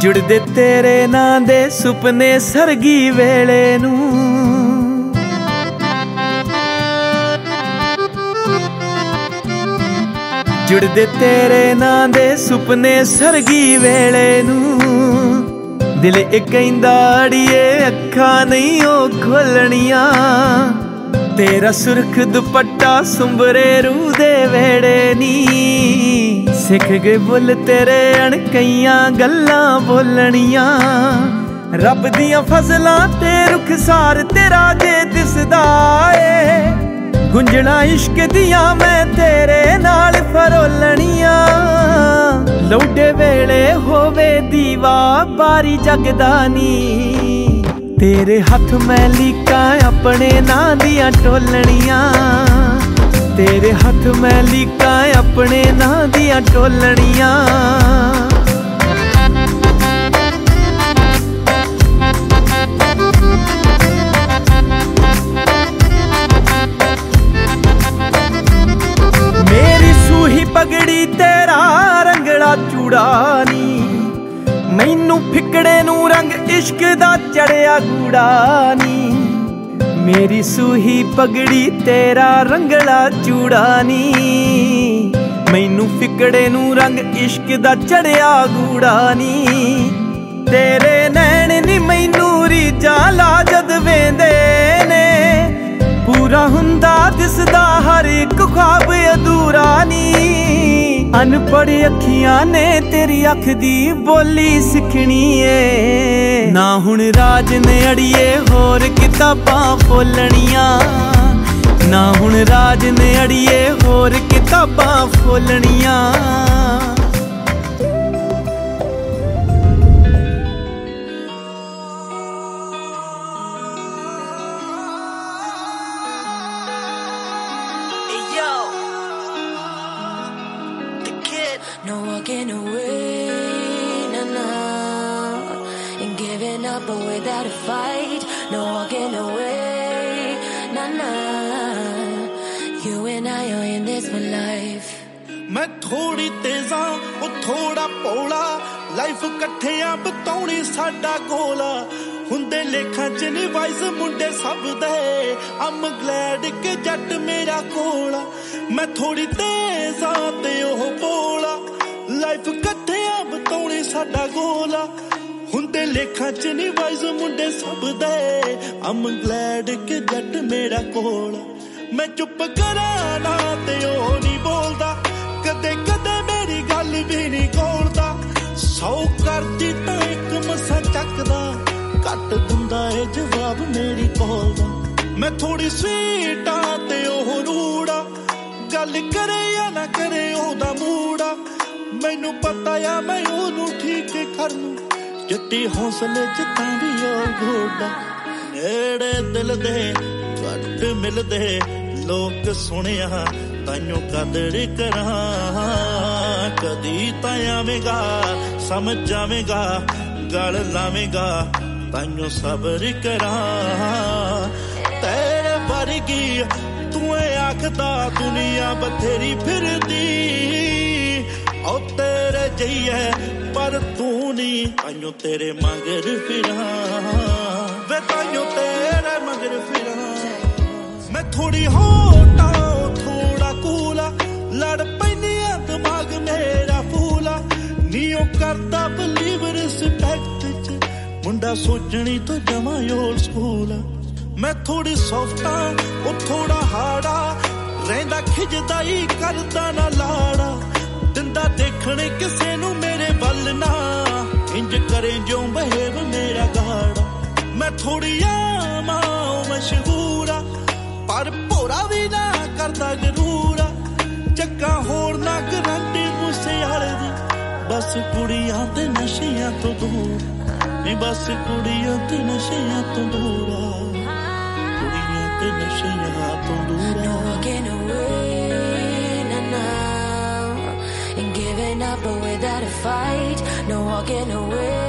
ਜੁੜਦੇ ਤੇਰੇ ਨਾਂ ਦੇ ਸੁਪਨੇ ਸਰਗੀ ਵੇਲੇ ਨੂੰ। ਜੁੜਦੇ ਤੇਰੇ ਨਾਂ ਦੇ ਸੁਪਨੇ ਸਰਗੀ ਵੇਲੇ ਨੂੰ। ਦਿਲ ਇੱਕ ਕਹਿੰਦਾ, ਅੜੀਏ ਅੱਖਾਂ ਨਹੀਂ ਉਹ ਖੋਲਣੀਆਂ। ਤੇਰਾ ਸੁਰਖ ਦੁਪੱਟਾ ਸੁੰਬਰੇ ਰੂ ਦੇ ਵੇੜੇ ਨੀ। ਸਿੱਖ ਗਏ ਬੁੱਲ ਤੇਰੇ ਅਣਕਈਆਂ ਗੱਲਾਂ ਬੋਲਣੀਆਂ। ਰੱਬ ਦੀਆਂ ਫਜ਼ਲਾਂ ਤੇ ਰੁਖਸਾਰ ਤੇਰਾ ਜੇ ਦਿਸਦਾ ਏ। ਗੁੰਜਣਾ ਇਸ਼ਕ ਦੀਆਂ ਮੈਂ ਤੇਰੇ ਨਾਲ ਫਰੋਲਣੀਆਂ। ਲੌਡੇ ਵੇਲੇ ਹੋਵੇ ਦੀਵਾ ਬਾਰੀ ਜਗਦਾ ਨੀ ਤੇਰੇ ਹੱਥ ਮੈਂ ਲੀਕਾਂ ਆਪਣੇ ਨਾਂ ਦੀਆਂ ਟੋਲਣੀਆਂ ਤੇਰੇ ਹੱਥ ਮੈਂ ਲੀਕਾਂ ਆਪਣੇ ਨਾਂ ਦੀਆਂ ਟੋਲਣੀਆਂ ਮੇਰੀ ਸੂਹੀ ਪਗੜੀ ਤੇਰਾ ਰੰਗੜਾ ਚੂੜਾ ਨੀ। ਮੈਨੂੰ ਫਿਕੜੇ ਨੂੰ ਰੰਗ ਇਸ਼ਕ ਦਾ ਚੜਿਆ ਗੂੜਾ ਨੀ। ਮੇਰੀ ਸੂਹੀ ਪਗੜੀ ਤੇਰਾ ਰੰਗਲਾ ਚੂੜਾ ਨੀ। ਮੈਨੂੰ ਫਿਕੜੇ ਨੂੰ ਰੰਗ ਇਸ਼ਕ ਦਾ ਚੜਿਆ ਗੂੜਾ ਨੀ। ਤੇਰੇ ਨੈਣ ਨੀ ਮੈਨੂੰ ਅਨਪੜ ਅੱਖੀਆਂ ਨੇ ਤੇਰੀ ਅੱਖ ਦੀ ਬੋਲੀ ਸਿੱਖਣੀ ਏ। ਨਾ ਹੁਣ ਰਾਜ ਨੇ ਅੜੀਏ ਹੋਰ ਕਿਤਾਬਾਂ ਫੋਲਣੀਆਂ ਨਾ ਹੁਣ ਰਾਜ ਨੇ ਅੜੀਏ ਹੋਰ ਕਿਤਾਬਾਂ ਫੋਲਣੀਆਂ No walking away, no, no. And giving up but without a fight. No walking away, no, no. You and I are in this for life. ਮੈਂ ਥੋੜੀ ਤੇਜ਼ਾਂ ਉਹ ਥੋੜਾ ਪੋਲਾ ਲਾਈਫ ਇਕੱਠਿਆਂ ਬਤਾਉਣੀ ਸਾਡਾ ਗੋਲਾ ਹੁੰਦੇ ਲੇਖਾਂ ਚ ਨੀ ਵਾਈਸ ਮੁੰਡੇ ਸਭ ਦੇ। ਅਮ ਗਲੈਡ ਕੇ ਜੱਟ ਮੇਰਾ ਕੋਲਾ ਮੈਂ ਥੋੜੀ ਤੇਜ਼ਾਂ ਤੇ ਉਹ ਪੋਲਾ ਲਾਈਫ ਇਕੱਠਿਆਂ ਬਤਾਉਣੀ ਸਾਡਾ ਗੋਲਾ ਹੁੰਦੇ ਲੇਖਾਂ ਚ ਨੀ ਵਾਈਸ ਮੁੰਡੇ ਸਭ ਦੇ। ਅਮ ਗਲੈਡ ਕੇ ਜੱਟ ਮੇਰਾ ਕੋਲਾ ਮੈਂ ਚੁੱਪ ਕਰਾਂ ਨਾ ਤੇ ਉਹ ਮੈਂ ਥੋੜੀ ਸਵੀਟਾ ਤੇ ਉਹ ਰੂੜਾ। ਗੱਲ ਕਰੇ ਜਾਂ ਨਾ ਕਰੇ ਉਹਦਾ ਮੂੜਾ। ਮੈਨੂੰ ਪਤਾ ਆ ਮੈਂ ਉਹਨੂੰ ਠੀਕ ਕਰ ਲੂੰ ਜੱਟੀ ਹੌਸਲੇ ਚ ਤਾਂ ਵੀ ਉਹ ਘੋੜਾ ਨੇੜੇ ਦਿਲ ਦੇ ਘੱਟ ਮਿਲਦੇ ਲੋਕ ਸੁਣਿਆ ਤੈਨੂੰ ਕਦਰ ਕਰਾਂ। ਕਦੀ ਤਾਂ ਆਵੇਂਗਾ, ਸਮਝ ਜਾਵੇਂਗਾ, ਗਲ ਲਾਵੇਂਗਾ ਤੈਨੂੰ ਸਬਰ ਕਰਾਂ। ਵਰਗੀ ਤੂੰ ਏ ਆਖਦਾ, ਦੁਨੀਆ ਬਥੇਰੀ ਫਿਰਦੀ। ਓ ਤੇਰੇ ਜਈਏ ਪਰ ਤੂੰ ਨਹੀਂ ਤਾਈਓ ਤੇਰੇ ਮਗਰ ਫਿਰਾਂ। ਵੇ ਤਾਈਓ ਤੇਰੇ ਮਗਰ ਫਿਰਾਂ। ਮੈਂ ਥੋੜੀ ਹੋਟਾ ਥੋੜਾ ਕੂਲਾ। ਲੜ ਪੈਂਦੀ ਆ ਦਿਮਾਗ ਮੇਰਾ ਫੂਲਾ। ਨੀ ਉਹ ਕਰਦਾ ਬਲੀਵ ਰਿਸਪੈਕਟ ਚ। ਮੁੰਡਾ ਸੋਚਣੀ ਤੋਂ ਜਮਾ ਓਲਡ ਸਕੂਲ ਮੈਂ ਥੋੜੀ ਸੌਫਟਾ ਉਹ ਥੋੜਾ ਹਾੜਾ ਰਹਿੰਦਾ, ਖਿਜਦਾ, ਹੀ ਕਰਦਾ ਨਾ ਲਾੜਾ। ਦਿੰਦਾ ਦੇਖਣ ਕਿਸੇ ਨੂੰ ਮੇਰੇ ਵੱਲ ਨਾ। ਇੰਜ ਕਰੇ ਜਿਉਂ ਬਹਿਵ ਮੇਰਾ ਗਾੜਾ। ਮੈਂ ਥੋੜੀ ਆਵਾਂ ਮਸ਼ਹੂਰਾ ਪਰ ਭੋਰਾ ਵੀ ਨਾ ਕਰਦਾ ਗਰੂਰਾ। ਚੱਕਾ ਹੋਰ ਨਾ ਗਰੰਟੀ ਮੁਸੇ ਵਾਲੇ ਦੀ। ਬਸ ਕੁੜੀਆਂ ਤੇ ਨਸ਼ਿਆਂ ਤੋਂ ਦੂਰ। ਨਹੀਂ ਬਸ ਕੁੜੀਆਂ ਤੇ ਨਸ਼ਿਆਂ ਤੋਂ ਦੂਰ। ਆ No walking away now, now and giving up, without a fight. No walking away.